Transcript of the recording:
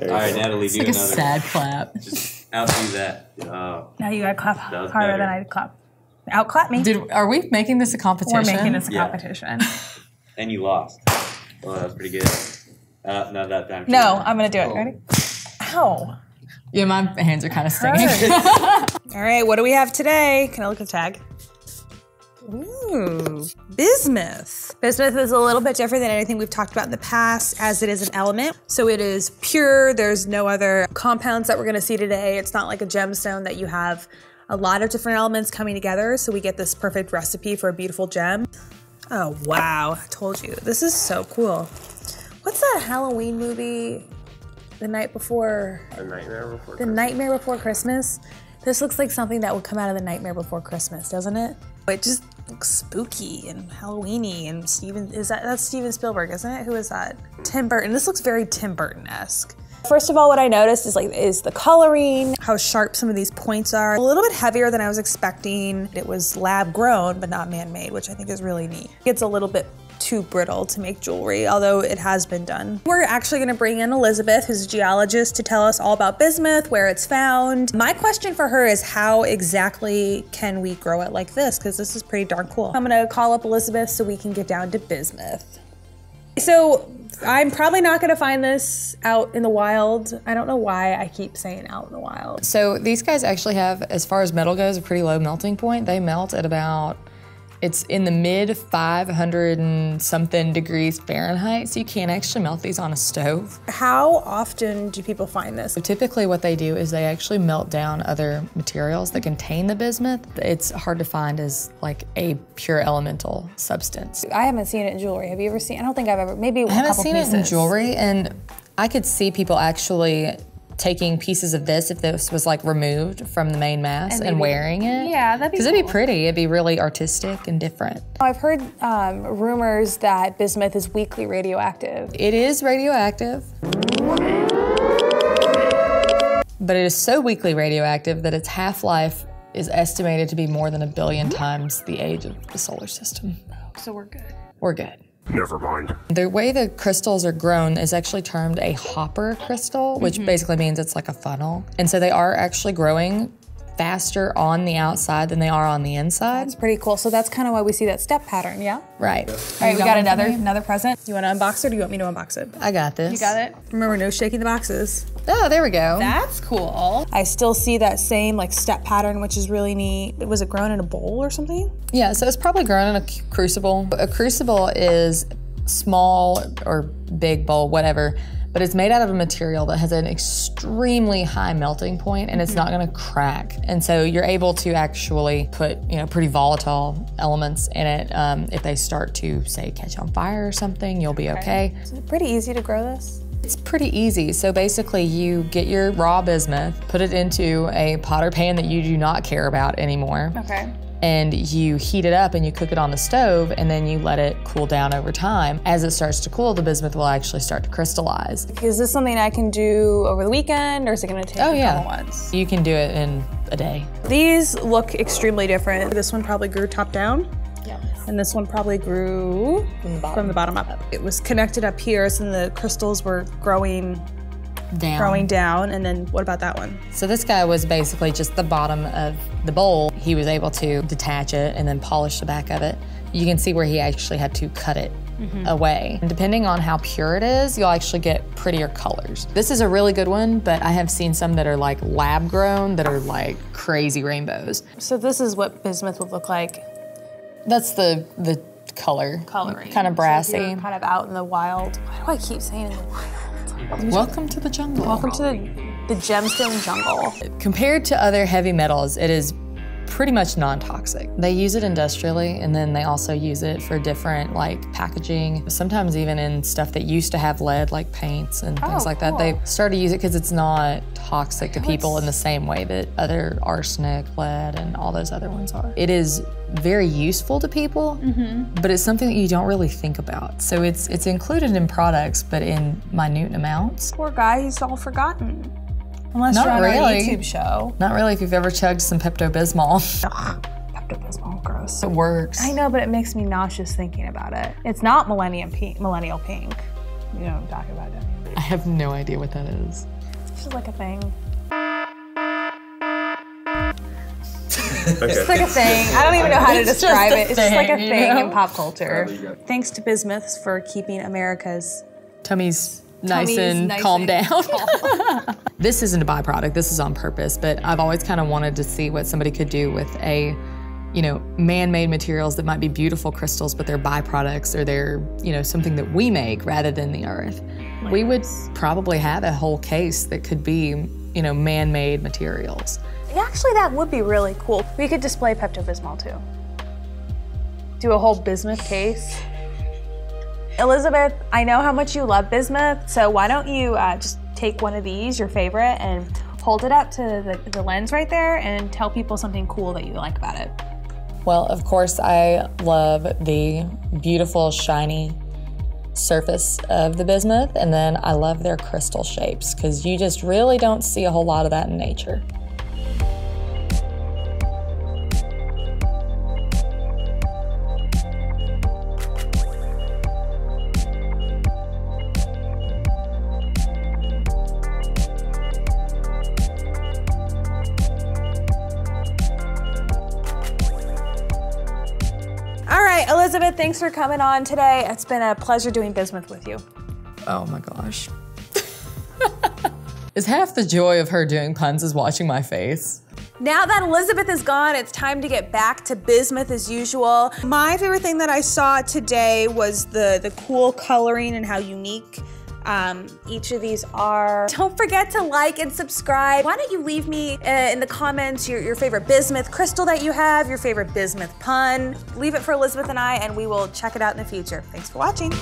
All right, Natalie, it's do like a another. sad clap. Just outdo that. Oh, Now you gotta clap harder better. than I clap. Outclap me. Did are we making this a competition? We're making this a Yeah. competition. and you lost. Well, that was pretty good. Uh, not that time. No, I'm gonna do it. Oh. Ready? Ow. Yeah, my hands are kind of stinging. All right, what do we have today? Can I look at the tag? Ooh, bismuth. Bismuth is a little bit different than anything we've talked about in the past, as it is an element. So it is pure. There's no other compounds that we're going to see today. It's not like a gemstone that you have a lot of different elements coming together. So we get this perfect recipe for a beautiful gem. Oh wow! I told you this is so cool. What's that Halloween movie? The night before The Nightmare Before the Nightmare Before Christmas. This looks like something that would come out of the Nightmare Before Christmas, doesn't it? It just looks spooky and Halloweeny and Steven is that that's Steven Spielberg, isn't it? Who is that? Tim Burton. This looks very Tim Burton-esque. First of all, what I noticed is like is the coloring, how sharp some of these points are. A little bit heavier than I was expecting. It was lab grown but not man-made, which I think is really neat. It's a little bit too brittle to make jewelry, although it has been done. We're actually gonna bring in Elizabeth, who's a geologist, to tell us all about bismuth, where it's found. My question for her is how exactly can we grow it like this? Because this is pretty darn cool. I'm gonna call up Elizabeth so we can get down to bismuth. So I'm probably not gonna find this out in the wild. I don't know why I keep saying out in the wild. So these guys actually have, as far as metal goes, a pretty low melting point. They melt at about, it's in the mid 500 and something degrees Fahrenheit. So you can't actually melt these on a stove. How often do people find this? So typically what they do is they actually melt down other materials that contain the bismuth. It's hard to find as like a pure elemental substance. I haven't seen it in jewelry. Have you ever seen? I don't think I've ever. Maybe I haven't seen it in jewelry, and I could see people actually taking pieces of this if this was like removed from the main mass and, maybe- wearing it. Yeah, that'd be Because it'd be pretty. It'd be really artistic and different. I've heard um, rumors that bismuth is weakly radioactive. It is radioactive. But it is so weakly radioactive that its half life is estimated to be more than a billion times the age of the solar system. So we're good. We're good. Never mind. The way the crystals are grown is actually termed a hopper crystal, which Mm-hmm. basically means it's like a funnel. And so they are actually growing faster on the outside than they are on the inside. It's pretty cool. So that's kind of why we see that step pattern. Yeah. Right. All right, we got another another present. You want to unbox it, or do you want me to unbox it? I got this. You got it. Remember, no shaking the boxes. Oh, there we go. That's cool. I still see that same like step pattern, which is really neat. Was it grown in a bowl or something? Yeah, so it's probably grown in a crucible. A crucible is small or big bowl, whatever, but it's made out of a material that has an extremely high melting point and it's not gonna crack. And so you're able to actually put, you know, pretty volatile elements in it. Um, if they start to, say, catch on fire or something, you'll be okay. Is it pretty easy to grow this? It's pretty easy. So basically, you get your raw bismuth, put it into a pot or pan that you do not care about anymore Okay. And you heat it up and you cook it on the stove and then you let it cool down over time. As it starts to cool, the bismuth will actually start to crystallize. Is this something I can do over the weekend, or is it going to take Oh a yeah. couple months? You can do it in a day. These look extremely different. This one probably grew top down. And this one probably grew from the bottom, up. It was connected up here, so the crystals were growing, Down. growing down. And then what about that one? So this guy was basically just the bottom of the bowl. He was able to detach it and then polish the back of it. You can see where he actually had to cut it mm-hmm. away. And depending on how pure it is, you'll actually get prettier colors. This is a really good one, but I have seen some that are like lab grown that are like crazy rainbows. So this is what bismuth would look like. That's the the color. Coloring. Kind of brassy. So kind of out in the wild. Why do I keep saying in the wild? Welcome to the jungle. Welcome to the, the gemstone jungle. Compared to other heavy metals, it is pretty much non-toxic. They use it industrially and then they also use it for different like packaging, sometimes even in stuff that used to have lead like paints and things Oh, like that. They started to use it because it's not toxic to people in the same way that other arsenic, lead, and all those other ones are. It is very useful to people, mm-hmm. but it's something that you don't really think about. So it's it's included in products, but in minute amounts. Poor guy, he's all forgotten. Unless Not you're on our really. YouTube show. Not really if you've ever chugged some Pepto-Bismol. Pepto-Bismol, gross. It works. I know, but it makes me nauseous thinking about it. It's not millennium pink, millennial pink. You know what I'm talking about, don't you? I have no idea what that is. It's just like a thing. Okay. It's like a thing. I don't even know how to It's describe it. It's just like a thing, you know? in pop culture. There you go. Thanks to Bismuth's for keeping America's Tummy's nice and nice calm and down. this isn't a byproduct. This is on purpose. But I've always kind of wanted to see what somebody could do with a, you know, man-made materials that might be beautiful crystals, but they're byproducts or they're, you know, something that we make rather than the earth. We would probably have a whole case that could be, you know, man-made materials. Actually, that would be really cool. We could display Pepto Bismol too. Do a whole bismuth case. Elizabeth, I know how much you love bismuth, so why don't you uh, just take one of these, your favorite, and hold it up to the, the lens right there and tell people something cool that you like about it. Well, of course, I love the beautiful, shiny surface of the bismuth, and then I love their crystal shapes because you just really don't see a whole lot of that in nature. Right, Elizabeth, thanks for coming on today. It's been a pleasure doing bismuth with you. Oh my gosh. is half the joy of her doing puns is watching my face. Now that Elizabeth is gone, it's time to get back to bismuth as usual. My favorite thing that I saw today was the, the cool coloring and how unique um, each of these are. Don't forget to like and subscribe. Why don't you leave me uh, in the comments your, your favorite bismuth crystal that you have, your favorite bismuth pun. Leave it for Elizabeth and I, and we will check it out in the future. Thanks for watching.